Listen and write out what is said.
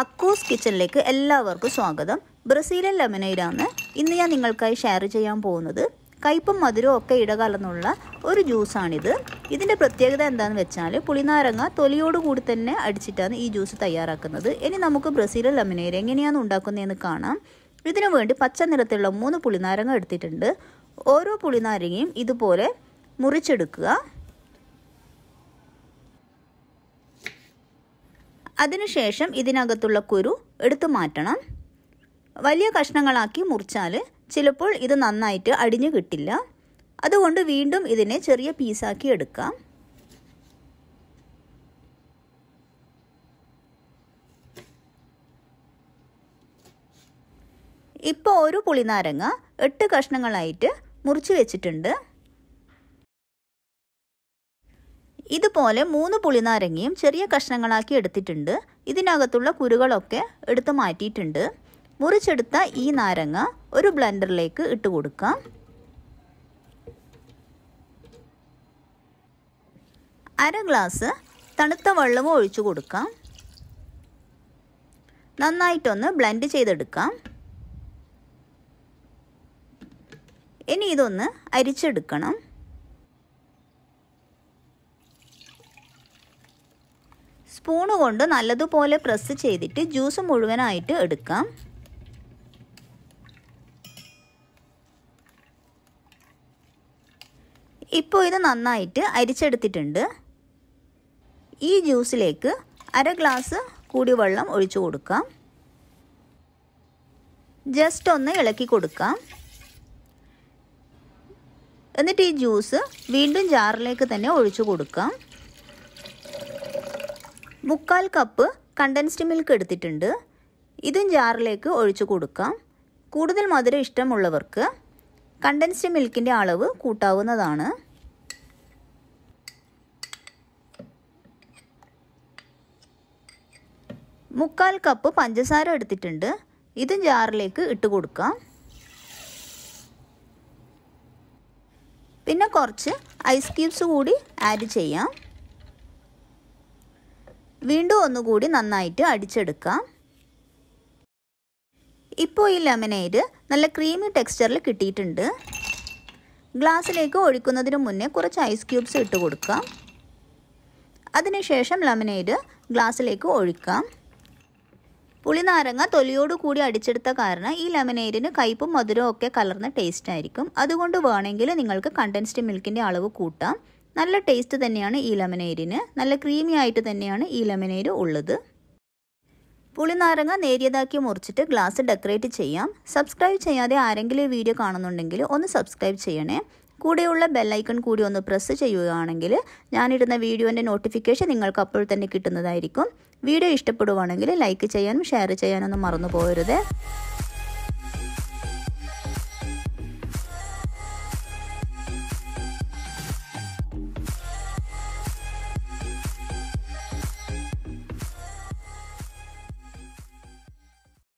അക്കൂസ് കിച്ചണിലേക്ക് എല്ലാവർക്കും സ്വാഗതം. ബ്രസീലിയൻ ലെമനൈഡാണ്. ഇന്ന് ഞാൻ നിങ്ങൾക്കായി ഷെയർ ചെയ്യാൻ പോകുന്നത് കയ്പും മധുരവും ഒക്കെ ഇടകലർന്നുള്ള ഒരു ജ്യൂസാണിത്. ഇതിന്റെ പ്രത്യേകത എന്താണെന്ന് വെച്ചാൽ പുളിനാരങ്ങ തൊലിയോട് കൂടി തന്നെ അടിച്ചിട്ടാണ് ഈ ജ്യൂസ് തയ്യാറാക്കുന്നത്. ഇനി നമുക്ക് ബ്രസീലിയൻ ലെമനൈഡ് എങ്ങനെയാണ് ഉണ്ടാക്കുന്നതെന്ന് കാണാം. ഇതിനു വേണ്ടി പച്ച നിറത്തിലുള്ള മൂന്ന് പുളിനാരങ്ങ എടുത്തിട്ടുണ്ട്. ഓരോ പുളിനാരങ്ങയും ഇതുപോലെ മുറിച്ചെടുക്കുക. അതിനുശേഷം ഇതിനകത്തുള്ള കുരു എടുത്തു മാറ്റണം. വലിയ കഷ്ണങ്ങളാക്കി മുറിച്ചാൽ ചിലപ്പോൾ ഇത് നന്നായിട്ട് അടിഞ്ഞു കിട്ടില്ല. അതുകൊണ്ട് വീണ്ടും ഇതിനെ ചെറിയ പീസാക്കി എടുക്കാം. ഇപ്പോൾ ഒരു പുളിനാരങ്ങ എട്ട് കഷ്ണങ്ങളായിട്ട് മുറിച്ച് വെച്ചിട്ടുണ്ട്. ഇതുപോലെ മൂന്ന് പുളിനാരങ്ങയും ചെറിയ കഷ്ണങ്ങളാക്കി എടുത്തിട്ടുണ്ട്. ഇതിനകത്തുള്ള കുരുകളൊക്കെ എടുത്ത് മാറ്റിയിട്ടുണ്ട്. മുറിച്ചെടുത്ത ഈ നാരങ്ങ ഒരു ബ്ലെൻഡറിലേക്ക് ഇട്ട് കൊടുക്കാം. അര ഗ്ലാസ് തണുത്ത വെള്ളവും ഒഴിച്ചു കൊടുക്കാം. നന്നായിട്ടൊന്ന് ബ്ലെൻഡ് ചെയ്തെടുക്കാം. ഇനി ഇതൊന്ന് അരിച്ചെടുക്കണം. സ്പൂണ് കൊണ്ട് നല്ലതുപോലെ പ്രസ് ചെയ്തിട്ട് ജ്യൂസ് മുഴുവനായിട്ട് എടുക്കാം. ഇപ്പോൾ ഇത് നന്നായിട്ട് അരിച്ചെടുത്തിട്ടുണ്ട്. ഈ ജ്യൂസിലേക്ക് അര ഗ്ലാസ് കൂടി വെള്ളം ഒഴിച്ചു കൊടുക്കാം. ജസ്റ്റ് ഒന്ന് ഇളക്കി കൊടുക്കാം. എന്നിട്ട് ഈ ജ്യൂസ് വീണ്ടും ജാറിലേക്ക് തന്നെ ഒഴിച്ചു കൊടുക്കാം. മുക്കാൽ കപ്പ് കണ്ടൻസ്ഡ് മിൽക്ക് എടുത്തിട്ടുണ്ട്. ഇതും ജാറിലേക്ക് ഒഴിച്ചു കൊടുക്കാം. കൂടുതൽ മധുരം ഇഷ്ടമുള്ളവർക്ക് കണ്ടൻസ്ഡ് മിൽക്കിന്റെ അളവ് കൂട്ടാവുന്നതാണ്. മുക്കാൽ കപ്പ് പഞ്ചസാര എടുത്തിട്ടുണ്ട്. ഇതും ജാറിലേക്ക് ഇട്ട് കൊടുക്കാം. പിന്നെ കുറച്ച് ഐസ് ക്യൂബ്സ് കൂടി ആഡ് ചെയ്യാം. വീണ്ടും ഒന്നുകൂടി നന്നായിട്ട് അടിച്ചെടുക്കാം. ഇപ്പോൾ ഈ ലെമനേഡ് നല്ല ക്രീമി ടെക്സ്ചറിൽ കിട്ടിയിട്ടുണ്ട്. ഗ്ലാസ്സിലേക്ക് ഒഴിക്കുന്നതിന് മുന്നേ കുറച്ച് ഐസ് ക്യൂബ്സ് ഇട്ട് കൊടുക്കാം. അതിനുശേഷം ലെമനേഡ് ഗ്ലാസ്സിലേക്ക് ഒഴിക്കാം. പുളിനാരങ്ങ തൊലിയോട് കൂടി അടിച്ചെടുത്ത കാരണം ഈ ലെമനേഡിന് കയ്പും മധുരവും ഒക്കെ കലർന്ന ടേസ്റ്റ് ആയിരിക്കും. അതുകൊണ്ട് വേണമെങ്കിൽ നിങ്ങൾക്ക് കണ്ടൻസ്ഡ് മിൽക്കിന്റെ അളവ് കൂട്ടാം. നല്ല ടേസ്റ്റ് തന്നെയാണ് ഈ ലെമനേരിന് നല്ല ക്രീമി ആയിട്ട് തന്നെയാണ് ഈ ലെമനേര് ഉള്ളത്. പുളിനാരങ്ങ നേരിയതാക്കി മുറിച്ചിട്ട് ഗ്ലാസ് ഡെക്കറേറ്റ് ചെയ്യാം. സബ്സ്ക്രൈബ് ചെയ്യാതെ ആരെങ്കിലും വീഡിയോ കാണുന്നുണ്ടെങ്കിൽ ഒന്ന് സബ്സ്ക്രൈബ് ചെയ്യണേ. കൂടെയുള്ള ബെല്ലൈക്കൺ കൂടി ഒന്ന് പ്രസ് ചെയ്യുകയാണെങ്കിൽ ഞാനിടുന്ന വീഡിയോന്റെ നോട്ടിഫിക്കേഷൻ നിങ്ങൾക്ക് അപ്പോൾ തന്നെ കിട്ടുന്നതായിരിക്കും. വീഡിയോ ഇഷ്ടപ്പെടുവാണെങ്കിൽ ലൈക്ക് ചെയ്യാനും ഷെയർ ചെയ്യാനൊന്നും മറന്നു പോകരുത്